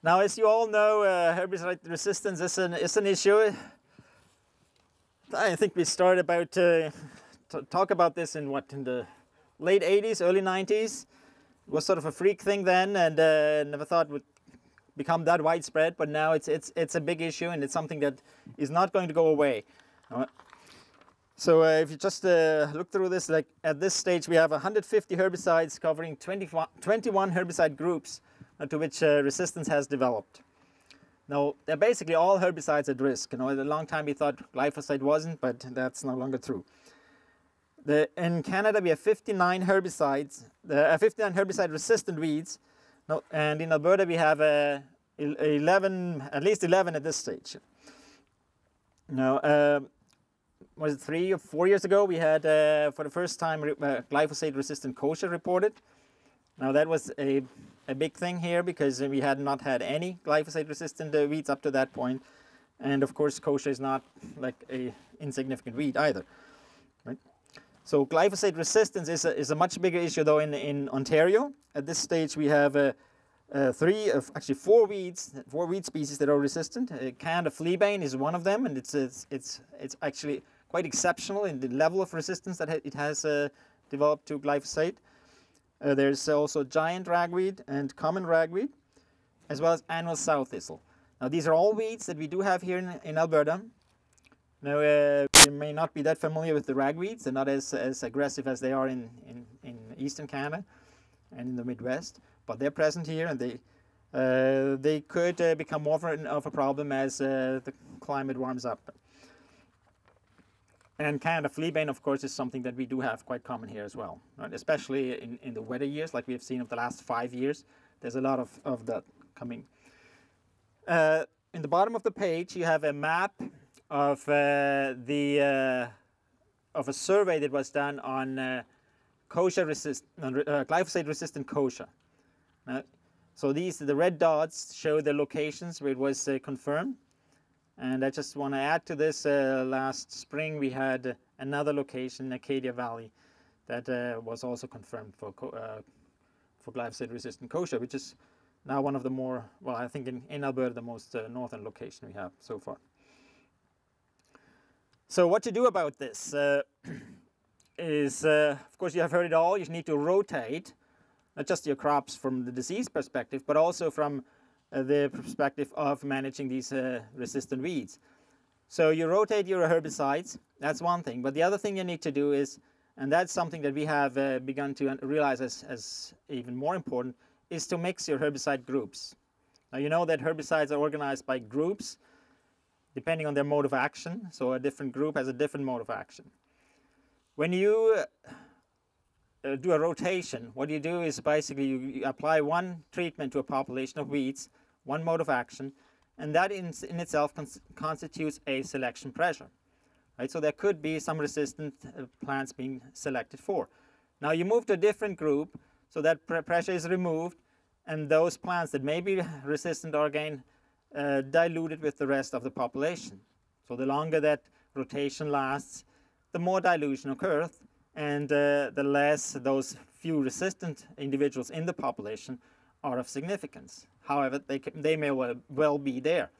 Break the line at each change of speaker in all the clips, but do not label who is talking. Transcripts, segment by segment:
Now, as you all know, uh, herbicide resistance is an, is an issue. I think we started about uh, to talk about this in what in the late 80s, early 90s. It was sort of a freak thing then, and uh, never thought it would become that widespread. But now it's it's it's a big issue, and it's something that is not going to go away. So uh, if you just uh, look through this, like at this stage, we have 150 herbicides covering 21, 21 herbicide groups to which uh, resistance has developed. Now, they're basically all herbicides at risk. You know, a long time we thought glyphosate wasn't, but that's no longer true. The, in Canada, we have 59 herbicides, uh, 59 herbicide-resistant weeds, no, and in Alberta we have uh, 11, at least 11 at this stage. Now, uh, was it three or four years ago? We had, uh, for the first time, uh, glyphosate-resistant kochia reported. Now that was a, a big thing here because we had not had any glyphosate-resistant uh, weeds up to that point. and of course, kochia is not like a insignificant weed either. Right? So glyphosate resistance is a, is a much bigger issue though in, in Ontario. At this stage we have uh, uh, three, of actually four weeds, four weed species that are resistant. Uh, Canada fleabane is one of them and it's, it's, it's, it's actually quite exceptional in the level of resistance that it has developed to glyphosate. Uh, there's also giant ragweed and common ragweed, as well as annual sow thistle. Now these are all weeds that we do have here in, in Alberta. Now, uh, you may not be that familiar with the ragweeds. They're not as, as aggressive as they are in, in, in eastern Canada and in the Midwest, but they're present here and they, uh, they could uh, become more of, of a problem as uh, the climate warms up. And Canada fleabane, of course, is something that we do have quite common here as well, right? especially in, in the wetter years, like we have seen of the last five years. There's a lot of, of that coming. Uh, in the bottom of the page, you have a map of uh, the uh, of a survey that was done on uh, kochia resist, on, uh, glyphosate-resistant. Now, so these the red dots show the locations where it was uh, confirmed. And I just want to add to this. Uh, last spring we had another location, Acadia Valley, that uh, was also confirmed for co- uh, for glyphosate-resistant kochia, which is now one of the more well, I think in, in Alberta the most uh, northern location we have so far. So what to do about this uh, is, uh, of course, you have heard it all. You need to rotate not just your crops from the disease perspective, but also from the perspective of managing these uh, resistant weeds. So you rotate your herbicides. That's one thing. But the other thing you need to do is, and that's something that we have uh, begun to realize as, as even more important, is to mix your herbicide groups. Now you know that herbicides are organized by groups depending on their mode of action. So a different group has a different mode of action. When you uh, do a rotation, what you do is basically you, you apply one treatment to a population of weeds, one mode of action, and that in, in itself cons- constitutes a selection pressure. Right? So there could be some resistant uh, plants being selected for. Now you move to a different group, so that pr- pressure is removed, and those plants that may be resistant are again uh, diluted with the rest of the population. So the longer that rotation lasts, the more dilution occurs, and uh, the less those few resistant individuals in the population are of significance. However, they, ca- they may well, well be there.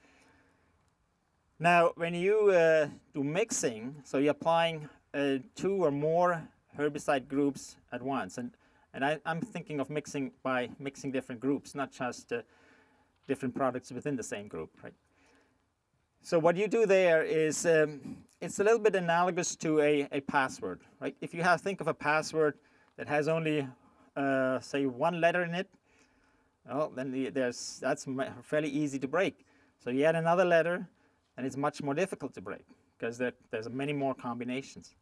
Now, when you uh, do mixing, so you're applying uh, two or more herbicide groups at once, and and I, I'm thinking of mixing by mixing different groups, not just uh, different products within the same group, right? So what you do there is um, it's a little bit analogous to a, a password, right? If you have think of a password that has only uh, say one letter in it, well, then the, there's that's fairly easy to break. So you add another letter, and it's much more difficult to break because there, there's many more combinations,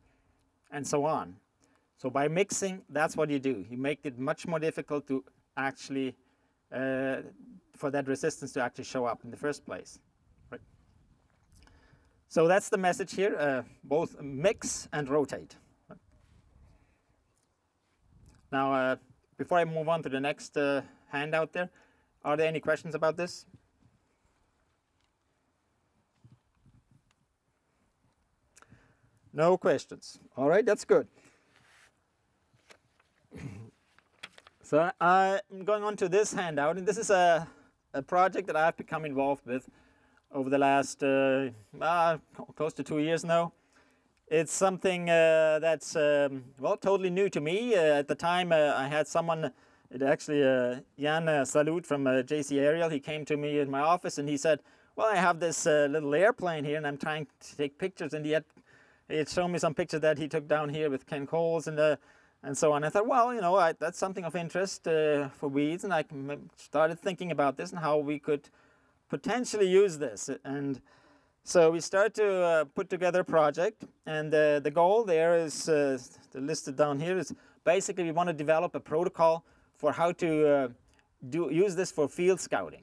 and so on. So by mixing, that's what you do. You make it much more difficult to actually uh, for that resistance to actually show up in the first place. Right. So that's the message here. Uh, both mix and rotate. Now, uh, before I move on to the next uh, handout there, are there any questions about this? No questions. All right, that's good. So I'm going on to this handout, and this is a, a project that I've become involved with over the last uh, uh, close to two years now. It's something uh, that's um, well totally new to me. Uh, at the time, uh, I had someone. It actually uh, Jan uh, Salut from JC Aerial. He came to me in my office and he said, "Well, I have this little airplane here, and I'm trying to take pictures." And he had he had shown me some pictures that he took down here with Ken Coles and and so on. I thought, well, you know, I, that's something of interest uh, for weeds, and I started thinking about this and how we could potentially use this. And so we started to uh, put together a project, and uh, the goal there is uh, listed down here is basically we want to develop a protocol for how to uh, do use this for field scouting.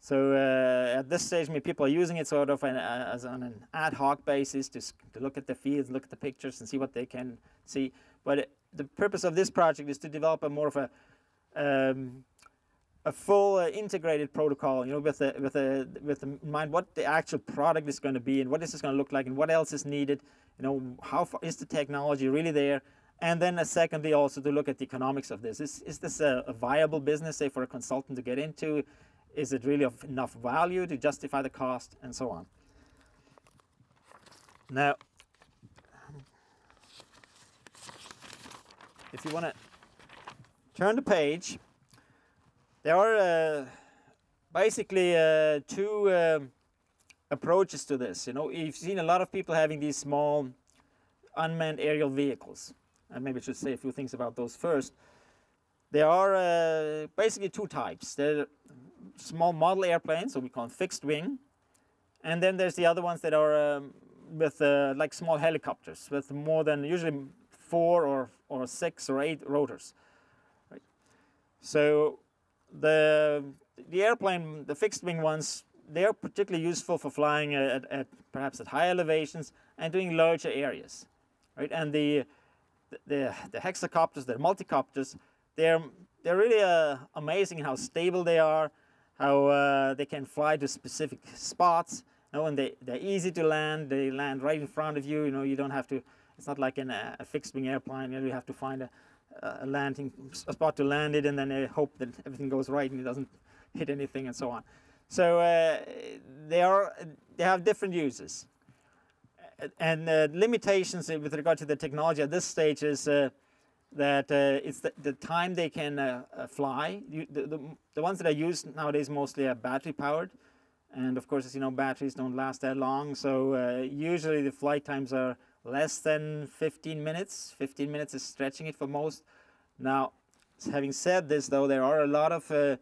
So uh, at this stage, people are using it sort of an, uh, as on an ad hoc basis to, to look at the fields, look at the pictures, and see what they can see. But it, the purpose of this project is to develop a more of a um, a full uh, integrated protocol, you know, with a, with with in mind what the actual product is going to be and what this is going to look like and what else is needed. You know, how far is the technology really there? And then, uh, secondly, also to look at the economics of this. Is, is this a, a viable business, say, for a consultant to get into? Is it really of enough value to justify the cost and so on? Now, if you want to turn the page, there are uh, basically uh, two um, approaches to this. You know, you've seen a lot of people having these small unmanned aerial vehicles. And maybe I should say a few things about those first. There are uh, basically two types. There are small model airplanes, so we call them fixed wing. And then there's the other ones that are um, with uh, like small helicopters with more than usually four or, or six or eight rotors. Right. So the, the airplane, the fixed wing ones, they're particularly useful for flying at, at perhaps at high elevations and doing larger areas. Right. And the, the, the hexacopters, the multicopters, they're, they're really uh, amazing how stable they are how uh, they can fly to specific spots. You know, and they, they're easy to land. They land right in front of you. You know, you don't have to, it's not like in a, a fixed wing airplane. You, know, you have to find a, a landing a spot to land it and then they hope that everything goes right and it doesn't hit anything and so on. So uh, they, are, they have different uses. And uh, limitations with regard to the technology at this stage is uh, that uh, it's the, the, time they can uh, uh, fly. You, the, the, the, ones that are used nowadays mostly are battery powered. And of course, as you know, batteries don't last that long. So uh, usually the flight times are less than 15 minutes. 15 minutes is stretching it for most. Now, having said this, though, there are a lot of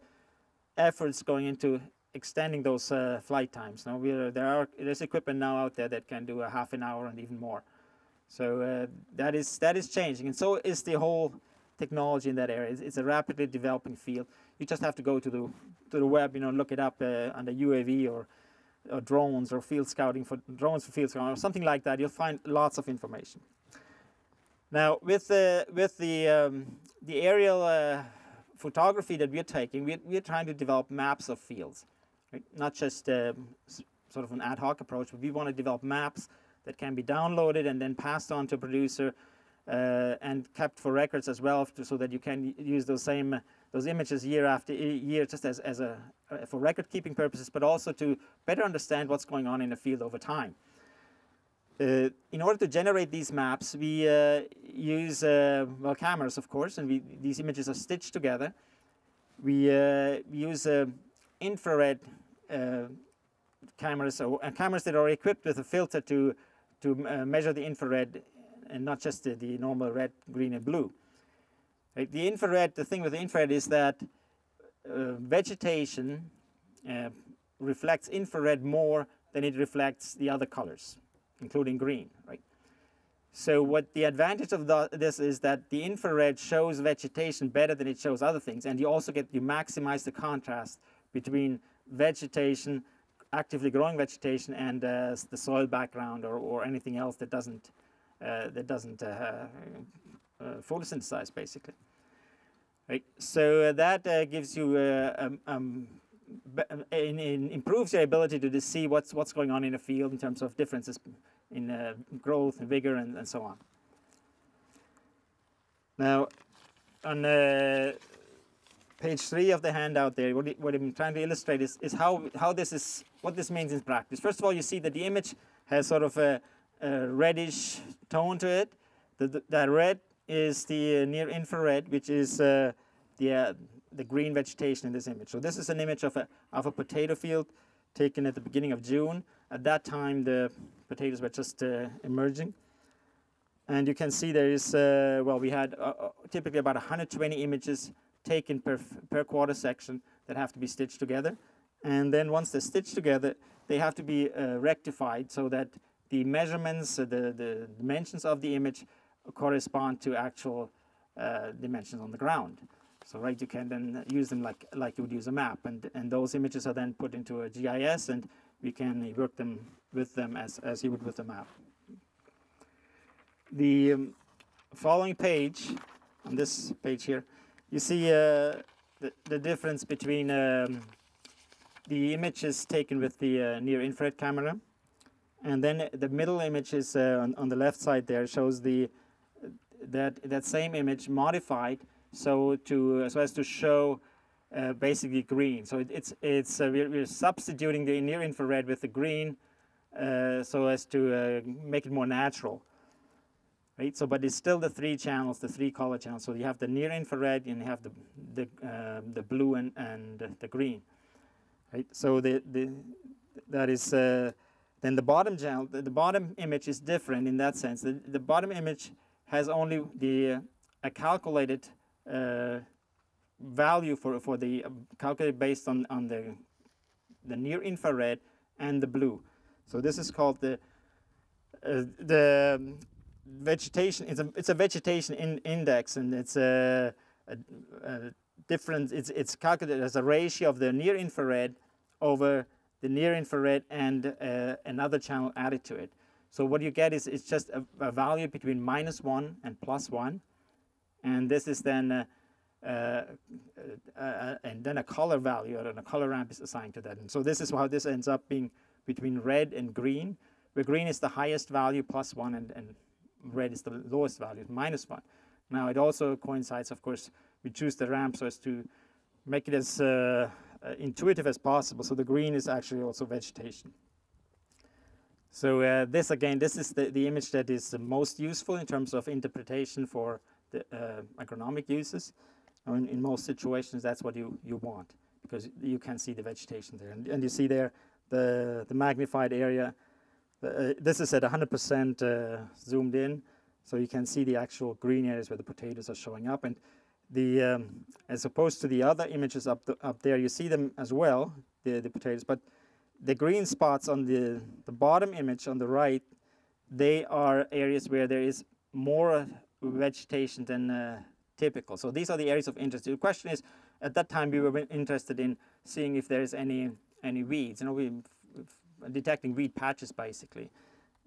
efforts going into extending those uh, flight times. Now, are, there are there's equipment now out there that can do a half an hour and even more. So uh, that is that is changing, and so is the whole technology in that area. It's, it's, a rapidly developing field. You just have to go to the to the web, you know, look it up uh, the UAV or, or drones or field scouting for drones for field scouting or something like that. You'll find lots of information. Now, with the with the um, the aerial uh, photography that we're taking, we're, we're trying to develop maps of fields, right? not just uh, sort of an ad hoc approach, but we want to develop maps that can be downloaded and then passed on to a producer uh, and kept for records as well to, so that you can use those same those images year after year just as, as a uh, for record keeping purposes but also to better understand what's going on in the field over time. Uh, in order to generate these maps we uh, use uh, well cameras of course and we, these images are stitched together. We, uh, we use infrared cameras or cameras that are equipped with a filter to to uh, measure the infrared and not just the, the normal red, green, and blue. Right? The infrared, the thing with the infrared is that uh, vegetation uh, reflects infrared more than it reflects the other colors, including green, right? So what the advantage of the, this is that the infrared shows vegetation better than it shows other things, and you also get you maximize the contrast between vegetation actively growing vegetation and uh, the soil background or, or anything else that doesn't uh, that doesn't uh, uh, photosynthesize basically. Right. So that gives you um, um, in, in improves your ability to see what's what's going on in a field in terms of differences in uh, growth and vigor and, and, so on. Now, on uh, page three of the handout there, what, what I'm trying to illustrate is, is how, how this is, what this means in practice. First of all, you see that the image has sort of a, a reddish tone to it. The, the, that red is the uh, near infrared, which is uh, the, uh, the green vegetation in this image. So this is an image of a, of a potato field taken at the beginning of June. At that time, the potatoes were just uh, emerging. And you can see there is, uh, well, we had uh, typically about 120 images taken per, per quarter section that have to be stitched together. And then once they're stitched together, they have to be uh, rectified so that the measurements, uh, the, the dimensions of the image correspond to actual uh, dimensions on the ground. So right, you can then use them like, like you would use a map. And, and those images are then put into a GIS and we can work them with them as, as you would with a map. The um, following page, on this page here, you see uh, the, the difference between um, the images taken with the uh, near infrared camera and then the middle image is uh, on, on the left side there shows the that that same image modified so to so as to show uh, basically green. So it, it's it's uh, we're, we're substituting the near infrared with the green uh, so as to make it more natural right? So, but it's still the three channels, the three color channels. So you have the near infrared and you have the the uh, the blue and and the- green, right? So the the that is uh, then the bottom channel. The, the bottom image is different in that sense. The the bottom image has only the uh, a calculated uh, value for for the um, calculated based on on the the near infrared and the blue. So this is called the uh, the vegetation. It's a it's a vegetation in, index, and it's a, a, a. It's it's calculated as a ratio of the near infrared over the near infrared and uh, another channel added to it. So what you get is it's just a, a value between minus one and plus one, and this is then. Uh, uh, uh, and then a color value or a color ramp is assigned to that. And so this is how this ends up being between red and green, where green is the highest value plus one and, and red is the lowest value minus one. Now it also coincides, of course, we choose the ramp so as to make it as uh, uh, intuitive as possible. So the green is actually also vegetation. So uh, this again, this is the, the image that is the most useful in terms of interpretation for the uh, agronomic uses. In, in most situations, that's what you, you want because you can see the vegetation there. And, and you see there the, the magnified area. Uh, this is at 100% uh, zoomed in, so you can see the actual green areas where the potatoes are showing up. And the um, as opposed to the other images up the, up there, you see them as well, the, the potatoes. But the green spots on the, the bottom image on the right, they are areas where there is more vegetation than uh, typical. So these are the areas of interest. The question is, at that time we were interested in seeing if there is any any weeds. You know, we detecting weed patches basically.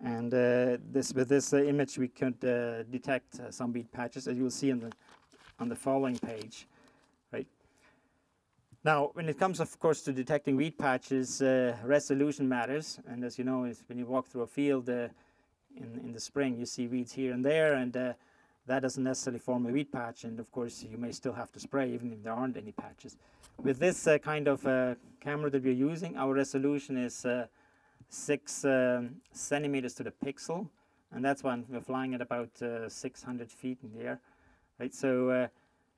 And uh, this with this uh, image we could uh, detect some weed patches, as you will see on the on the following page, right? Now, when it comes, of course, to detecting weed patches, resolution matters. And as you know, when you walk through a field in, in the spring, you see weeds here and there, and uh, that doesn't necessarily form a weed patch. And of course, you may still have to spray even if there aren't any patches. With this uh, kind of uh, camera that we're using, our resolution is six um, centimeters to the pixel, and that's when we're flying at about uh, 600 feet in the air, right? So uh,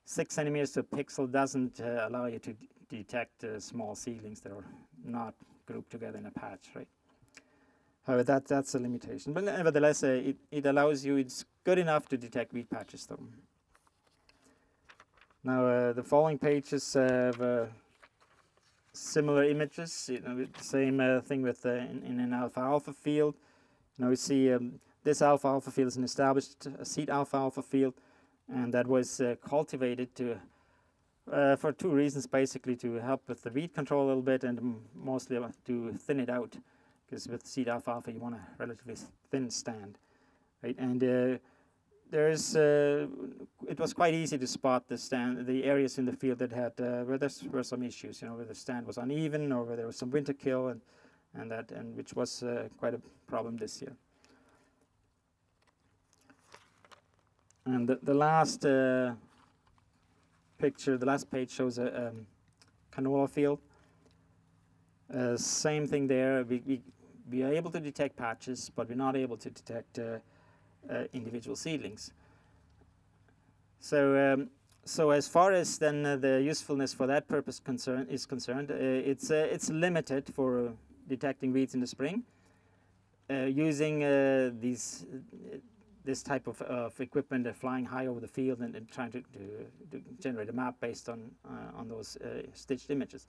six centimeters to a pixel doesn't uh, allow you to detect uh, small seedlings that are not grouped together in a patch, right? However, that, that's a limitation. But nevertheless, uh, it, it allows you, it's good enough to detect weed patches though. Now, uh, the following pages have uh, similar images, you know, the same uh, thing with uh, in, in an alfalfa field. Now we see um, this alfalfa field is an established uh, seed alfalfa field, and that was uh, cultivated to uh, for two reasons, basically to help with the weed control a little bit, and mostly to thin it out, because with seed alfalfa you want a relatively thin stand, right? And uh, there's uh, it was quite easy to spot the stand the areas in the field that had uh, where there were some issues you know where the stand was uneven or where there was some winter kill and and that and which was uh, quite a problem this year and the, the last uh, picture, the last page shows a um, canola field. Uh, same thing there. We, we, we are able to detect patches, but we're not able to detect uh, individual seedlings. So, um, so as far as then uh, the usefulness for that purpose concern is concerned, uh, it's uh, it's limited for detecting weeds in the spring. using these this type of, of equipment uh, flying high over the field and, and trying to, to, to, generate a map based on, uh, on those uh, stitched images.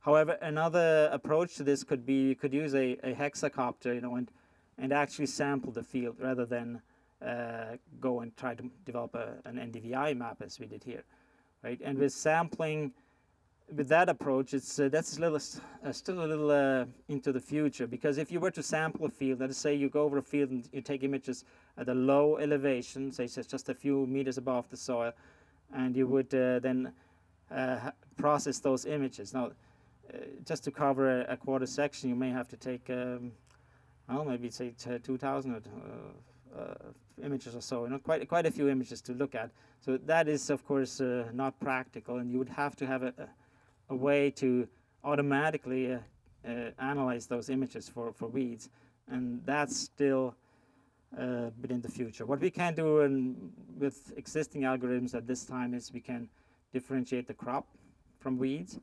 However, another approach to this could be you could use a, a hexacopter, you know, and, and actually sample the field rather than uh, go and try to develop a, an NDVI map as we did here, right? And with sampling, with that approach, it's uh, that's a little, uh, still a little uh, into the future because if you were to sample a field, let's say you go over a field and you take images at a low elevation, say it's just a few meters above the soil, and you would uh, then uh, process those images. Now, just to cover a, a, quarter section, you may have to take, um, maybe say 2,000 images or so, you know, quite quite a few images to look at. So that is, of course, not practical, and you would have to have a, a a way to automatically uh, uh, analyze those images for, for weeds. And that's still uh, within the future. What we can do in, with existing algorithms at this time is we can differentiate the crop from weeds.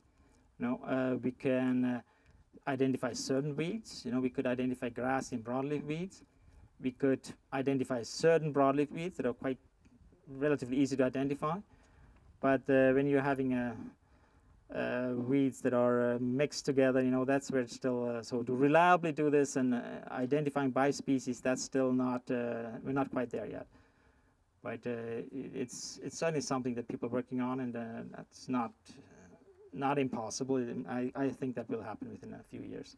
You know, uh, we can uh, identify certain weeds. You know, we could identify grass and broadleaf weeds. We could identify certain broadleaf weeds that are quite relatively easy to identify. But uh, when you're having a, uh, weeds that are uh, mixed together, you know, that's where it's still, uh, so to reliably do this and uh, identifying by species, that's still not, uh, we're not quite there yet. But uh, it's, it's certainly something that people are working on and that's not, not impossible. I, I think that will happen within a few years.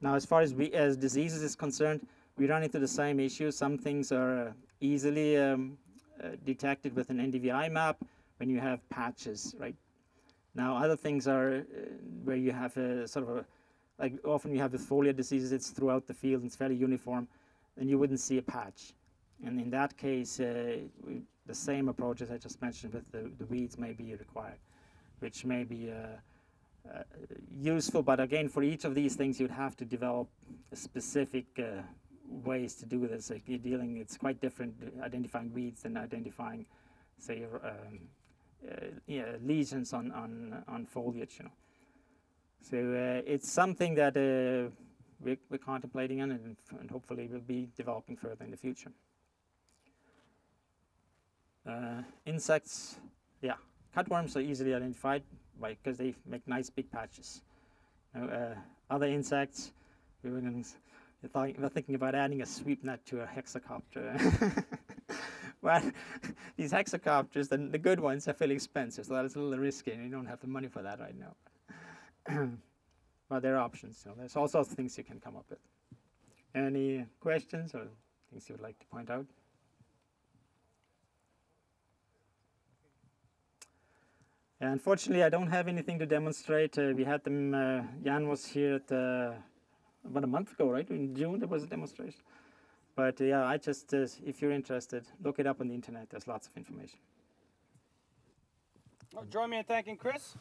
Now, as far as, we, as diseases is concerned, we run into the same issue. Some things are easily um, detected with an NDVI map when you have patches, right? Now, other things are uh, where you have a sort of a, like often you have the foliar diseases, it's throughout the field, it's fairly uniform, and you wouldn't see a patch. And in that case, uh, we, the same approach as I just mentioned with the, the weeds may be required, which may be uh, uh, useful. But again, for each of these things, you'd have to develop specific uh, ways to do this. Like you're dealing, it's quite different identifying weeds than identifying, say, um, uh, yeah, lesions on, on, on foliage, you know. So uh, it's something that uh, we're, we're, contemplating and, and, hopefully will be developing further in the future. insects, yeah, cutworms are easily identified because they make nice big patches. Know, uh, other insects, we were, we're thinking about adding a sweep net to a hexacopter. But these hexacopters, the, the good ones, are fairly expensive, so that is a little risky, and you don't have the money for that right now. but there are options. So there's all sorts of things you can come up with. Any questions or things you would like to point out? Unfortunately, I don't have anything to demonstrate. Uh, we had them, uh, Jan was here at, uh, about a month ago, right? In June, there was a demonstration. But yeah, I just, uh, if you're interested, look it up on the internet. There's lots of information.
Well, join me in thanking Chris.